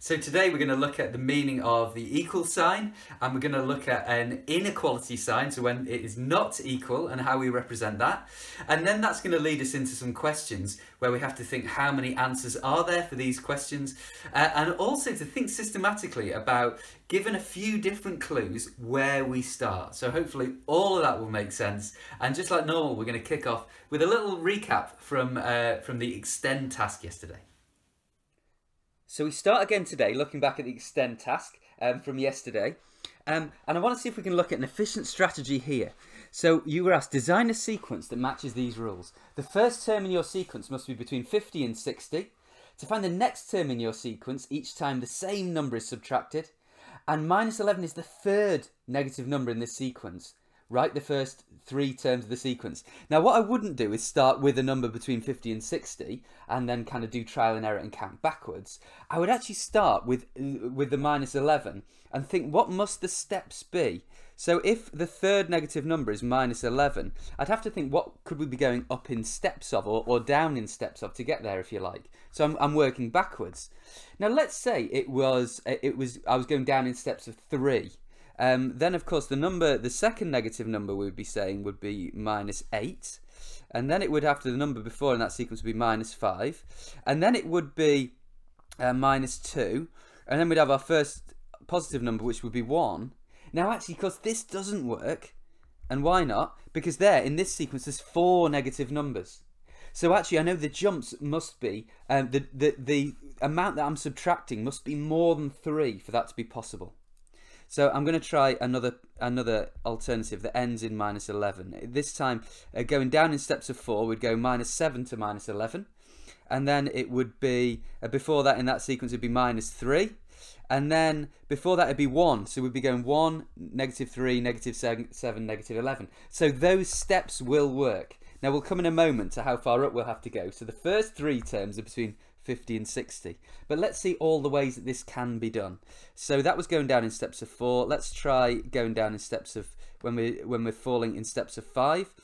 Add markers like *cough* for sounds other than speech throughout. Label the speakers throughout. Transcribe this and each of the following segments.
Speaker 1: So today we're going to look at the meaning of the equal sign and we're going to look at an inequality sign, so when it is not equal and how we represent that. And then that's going to lead us into some questions where we have to think how many answers are there for these questions uh, and also to think systematically about, given a few different clues, where we start. So hopefully all of that will make sense. And just like normal, we're going to kick off with a little recap from, uh, from the extend task yesterday. So we start again today looking back at the extend task um, from yesterday. Um, and I want to see if we can look at an efficient strategy here. So you were asked, design a sequence that matches these rules. The first term in your sequence must be between 50 and 60. To find the next term in your sequence, each time the same number is subtracted. And minus 11 is the third negative number in this sequence write the first three terms of the sequence. Now, what I wouldn't do is start with a number between 50 and 60 and then kind of do trial and error and count backwards. I would actually start with, with the minus 11 and think, what must the steps be? So if the third negative number is minus 11, I'd have to think, what could we be going up in steps of or, or down in steps of to get there, if you like. So I'm, I'm working backwards. Now, let's say it was, it was, I was going down in steps of three. Um, then, of course, the number, the second negative number we would be saying would be minus 8. And then it would, after the number before in that sequence, would be minus 5. And then it would be uh, minus 2. And then we'd have our first positive number, which would be 1. Now, actually, because this doesn't work, and why not? Because there, in this sequence, there's four negative numbers. So actually, I know the jumps must be, um, the, the, the amount that I'm subtracting must be more than 3 for that to be possible. So I'm going to try another another alternative that ends in minus 11. This time, uh, going down in steps of 4, we'd go minus 7 to minus 11. And then it would be, uh, before that in that sequence, it would be minus 3. And then before that, it'd be 1. So we'd be going 1, negative 3, negative 7, 7, negative 11. So those steps will work. Now we'll come in a moment to how far up we'll have to go. So the first three terms are between 50 and 60. But let's see all the ways that this can be done. So that was going down in steps of 4. Let's try going down in steps of, when, we, when we're falling in steps of 5.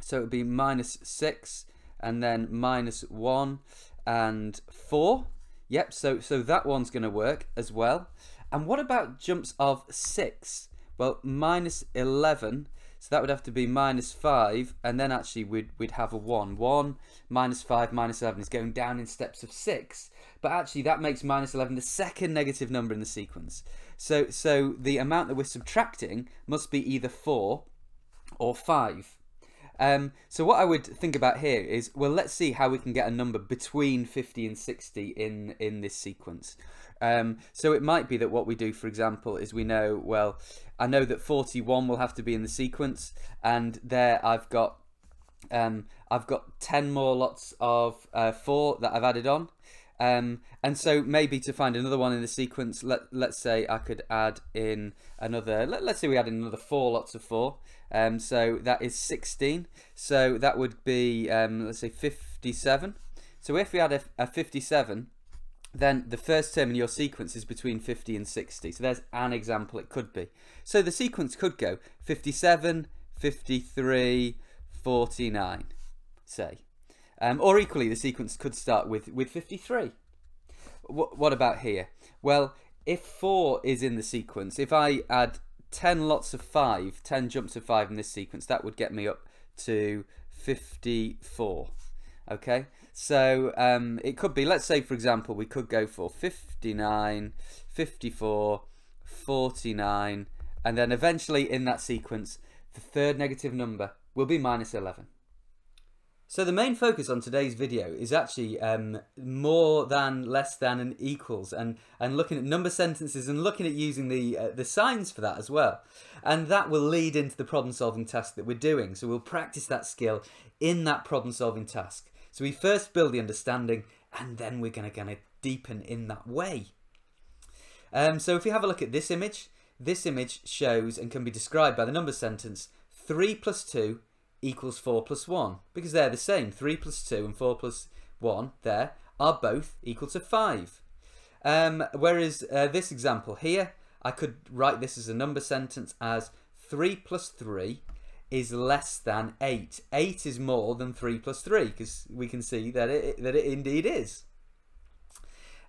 Speaker 1: So it would be minus 6 and then minus 1 and 4. Yep, so, so that one's going to work as well. And what about jumps of 6? Well, minus 11 so that would have to be minus 5, and then actually we'd, we'd have a 1. 1 minus 5 minus 11 is going down in steps of 6. But actually that makes minus 11 the second negative number in the sequence. So, so the amount that we're subtracting must be either 4 or 5. Um, so what I would think about here is, well, let's see how we can get a number between 50 and 60 in, in this sequence. Um, so it might be that what we do, for example, is we know, well, I know that 41 will have to be in the sequence, and there I've got um, I've got 10 more lots of uh, 4 that I've added on. Um, and so maybe to find another one in the sequence, let, let's say I could add in another, let, us say we add in another 4 lots of 4. Um, so that is 16. So that would be, um, let's say 57. So if we add a, a 57, then the first term in your sequence is between 50 and 60. So there's an example it could be. So the sequence could go 57, 53, 49, say. Um, or equally, the sequence could start with, with 53. What, what about here? Well, if 4 is in the sequence, if I add 10 lots of 5, 10 jumps of 5 in this sequence, that would get me up to 54. Okay, so um, it could be, let's say for example, we could go for 59, 54, 49, and then eventually in that sequence, the third negative number will be minus 11. So the main focus on today's video is actually um, more than, less than, and equals, and, and looking at number sentences and looking at using the, uh, the signs for that as well. And that will lead into the problem solving task that we're doing. So we'll practice that skill in that problem solving task. So we first build the understanding and then we're going to kind of deepen in that way. Um, so if we have a look at this image, this image shows and can be described by the number sentence 3 plus 2 equals 4 plus 1 because they're the same. 3 plus 2 and 4 plus 1 there are both equal to 5. Um, whereas uh, this example here, I could write this as a number sentence as 3 plus 3 is less than 8. 8 is more than 3 plus 3 because we can see that it, that it indeed is.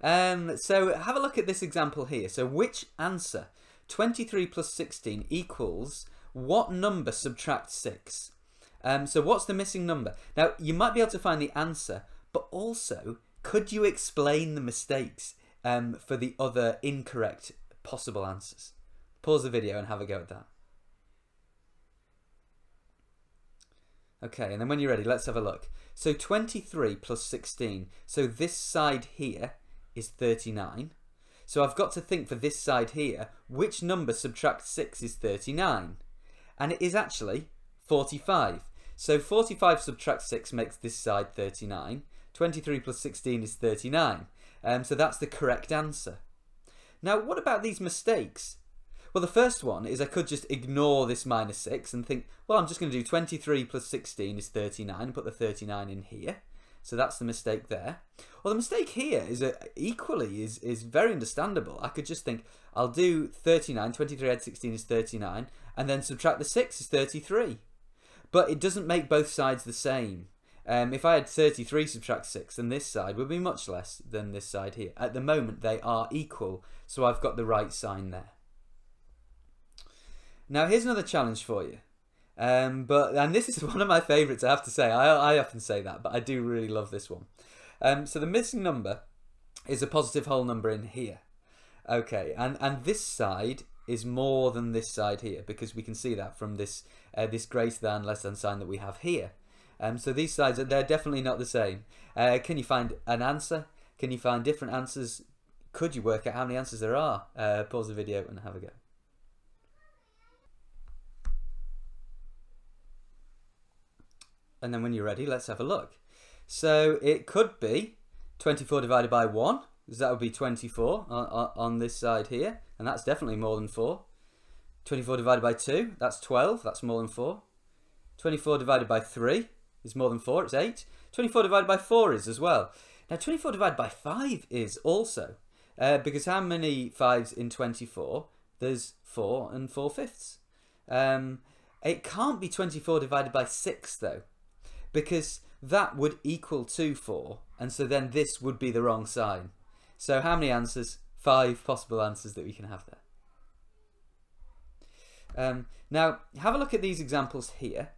Speaker 1: Um, so have a look at this example here. So which answer, 23 plus 16 equals what number subtract 6? Um, so what's the missing number? Now, you might be able to find the answer, but also, could you explain the mistakes um, for the other incorrect possible answers? Pause the video and have a go at that. Okay, and then when you're ready, let's have a look. So 23 plus 16. So this side here is 39. So I've got to think for this side here, which number subtract 6 is 39? And it is actually 45. So 45 subtract 6 makes this side 39. 23 plus 16 is 39. Um, so that's the correct answer. Now, what about these mistakes? Well, the first one is I could just ignore this minus 6 and think, well, I'm just going to do 23 plus 16 is 39 and put the 39 in here. So that's the mistake there. Well, the mistake here is a, equally is, is very understandable. I could just think, I'll do 39, 23 add 16 is 39, and then subtract the 6 is 33. But it doesn't make both sides the same. Um, if I had 33 subtract 6, then this side would be much less than this side here. At the moment, they are equal, so I've got the right sign there. Now, here's another challenge for you. Um, but and this is *laughs* one of my favourites. I have to say, I, I often say that, but I do really love this one. Um, so the missing number is a positive whole number in here. Okay, and and this side is more than this side here because we can see that from this uh, this greater than less than sign that we have here. Um, so these sides are they're definitely not the same. Uh, can you find an answer? Can you find different answers? Could you work out how many answers there are? Uh, pause the video and have a go. And then when you're ready, let's have a look. So it could be 24 divided by 1, because that would be 24 on, on, this side here, and that's definitely more than 4. 24 divided by 2, that's 12, that's more than 4. 24 divided by 3 is more than 4, it's 8. 24 divided by 4 is as well. Now 24 divided by 5 is also, uh, because how many 5s in 24? There's 4 and 4 fifths. Um, it can't be 24 divided by 6 though, because that would equal to 4 and so then this would be the wrong sign. So how many answers? Five possible answers that we can have there. Um, now have a look at these examples here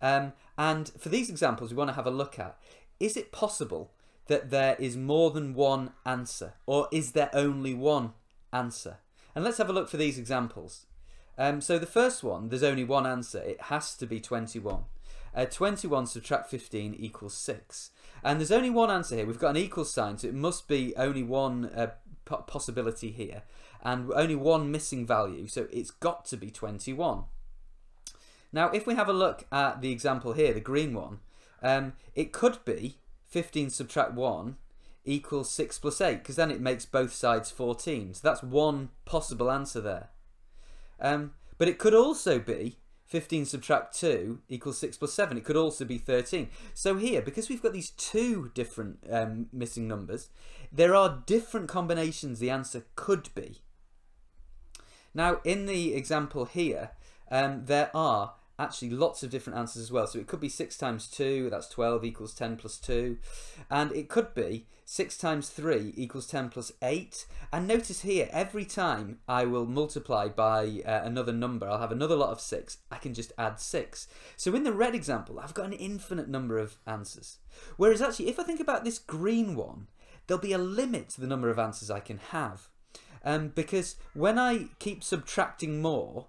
Speaker 1: um, and for these examples we want to have a look at is it possible that there is more than one answer or is there only one answer? And let's have a look for these examples. Um, so the first one, there's only one answer. It has to be 21. Uh, 21 subtract 15 equals 6. And there's only one answer here. We've got an equal sign, so it must be only one uh, possibility here. And only one missing value, so it's got to be 21. Now, if we have a look at the example here, the green one, um, it could be 15 subtract 1 equals 6 plus 8, because then it makes both sides 14. So that's one possible answer there. Um, but it could also be 15 subtract 2 equals 6 plus 7. It could also be 13. So here, because we've got these two different um, missing numbers, there are different combinations the answer could be. Now, in the example here, um, there are actually lots of different answers as well. So it could be 6 times 2, that's 12 equals 10 plus 2. And it could be 6 times 3 equals 10 plus 8. And notice here, every time I will multiply by uh, another number, I'll have another lot of 6, I can just add 6. So in the red example, I've got an infinite number of answers. Whereas actually, if I think about this green one, there'll be a limit to the number of answers I can have. Um, because when I keep subtracting more,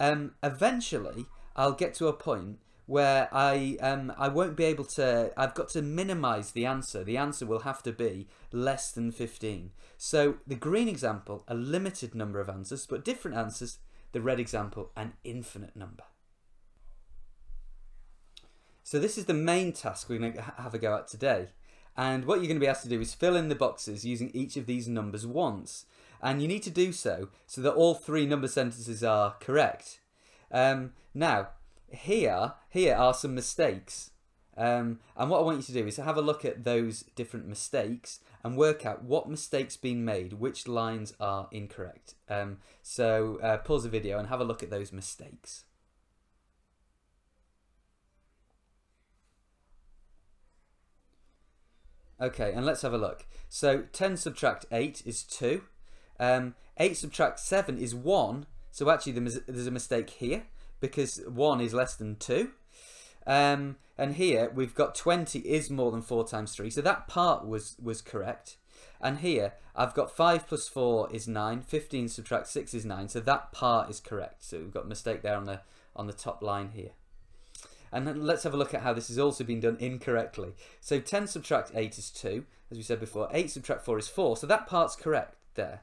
Speaker 1: um, eventually I'll get to a point where I um I won't be able to I've got to minimize the answer. The answer will have to be less than 15. So the green example, a limited number of answers, but different answers. The red example, an infinite number. So this is the main task we're going to have a go at today. And what you're going to be asked to do is fill in the boxes using each of these numbers once. And you need to do so so that all three number sentences are correct. Um, now, here, here are some mistakes. Um, and what I want you to do is have a look at those different mistakes and work out what mistakes been made, which lines are incorrect. Um, so uh, pause the video and have a look at those mistakes. Okay, and let's have a look. So 10 subtract 8 is 2. Um, 8 subtract 7 is 1. So actually there's a mistake here because 1 is less than 2. Um, and here we've got 20 is more than 4 times 3. So that part was, was correct. And here I've got 5 plus 4 is 9. 15 subtract 6 is 9. So that part is correct. So we've got a mistake there on the, on the top line here. And let's have a look at how this has also been done incorrectly. So 10 subtract 8 is 2, as we said before. 8 subtract 4 is 4, so that part's correct there.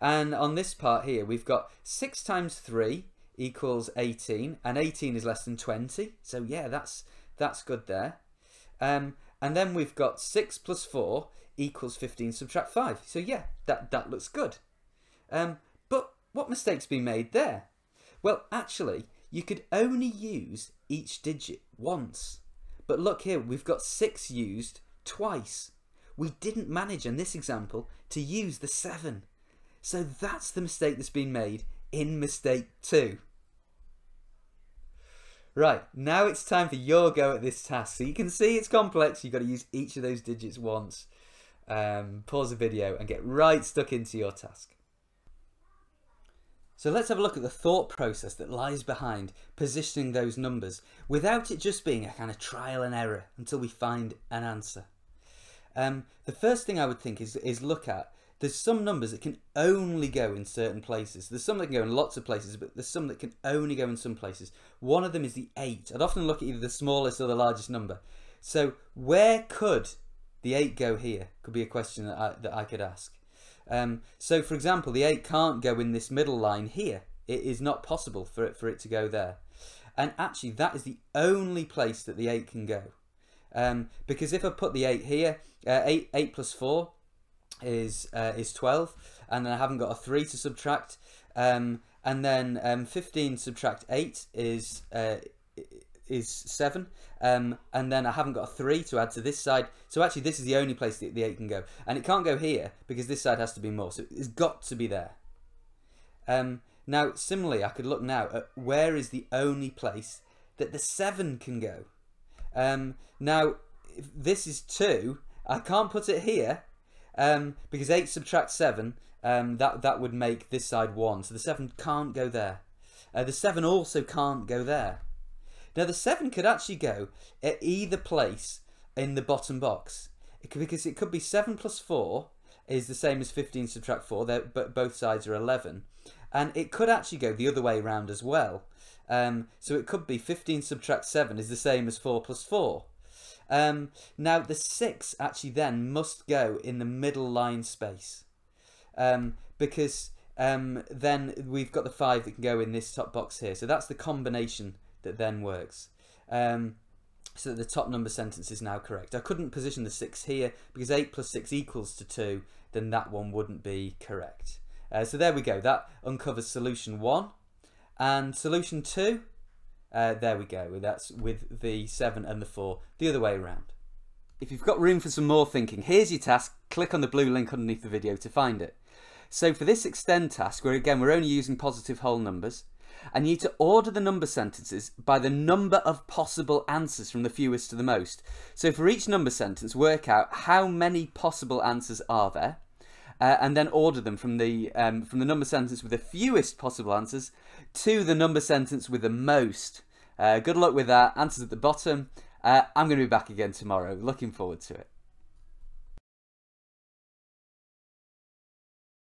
Speaker 1: And on this part here, we've got 6 times 3 equals 18, and 18 is less than 20. So yeah, that's that's good there. Um, and then we've got 6 plus 4 equals 15 subtract 5. So yeah, that, that looks good. Um, but what mistake's been made there? Well, actually, you could only use each digit once. But look here, we've got 6 used twice. We didn't manage in this example to use the 7. So that's the mistake that's been made in mistake 2. Right, now it's time for your go at this task. So you can see it's complex, you've got to use each of those digits once. Um, pause the video and get right stuck into your task. So let's have a look at the thought process that lies behind positioning those numbers without it just being a kind of trial and error until we find an answer. Um, the first thing I would think is, is look at there's some numbers that can only go in certain places. There's some that can go in lots of places, but there's some that can only go in some places. One of them is the 8. I'd often look at either the smallest or the largest number. So where could the 8 go here? Could be a question that I, that I could ask. Um, so for example, the 8 can't go in this middle line here. It is not possible for it, for it to go there. And actually that is the only place that the 8 can go. Um, because if I put the 8 here, uh, 8, 8 plus 4 is uh, is 12 and then I haven't got a 3 to subtract um, and then um, 15 subtract 8 is uh, is 7 um, and then I haven't got a 3 to add to this side. So actually this is the only place that the 8 can go. And it can't go here because this side has to be more. So it's got to be there. Um, now similarly I could look now at where is the only place that the 7 can go. Um, now this is 2 I can't put it here um, because 8 subtract 7, um, that, that would make this side 1. So the 7 can't go there. Uh, the 7 also can't go there. Now the 7 could actually go at either place in the bottom box. It could, because it could be 7 plus 4 is the same as 15 subtract 4, but both sides are 11. And it could actually go the other way around as well. Um, so it could be 15 subtract 7 is the same as 4 plus 4. Um, now, the 6 actually then must go in the middle line space um, because um, then we've got the 5 that can go in this top box here. So that's the combination that then works. Um, so the top number sentence is now correct. I couldn't position the 6 here because 8 plus 6 equals to 2, then that one wouldn't be correct. Uh, so there we go. That uncovers solution 1. And solution 2 uh, there we go. That's with the 7 and the 4 the other way around. If you've got room for some more thinking, here's your task. Click on the blue link underneath the video to find it. So for this extend task, where again we're only using positive whole numbers, I need to order the number sentences by the number of possible answers from the fewest to the most. So for each number sentence, work out how many possible answers are there, uh, and then order them from the um, from the number sentence with the fewest possible answers to the number sentence with the most. Uh, good luck with that. Answers at the bottom. Uh, I'm going to be back again tomorrow. Looking forward to it.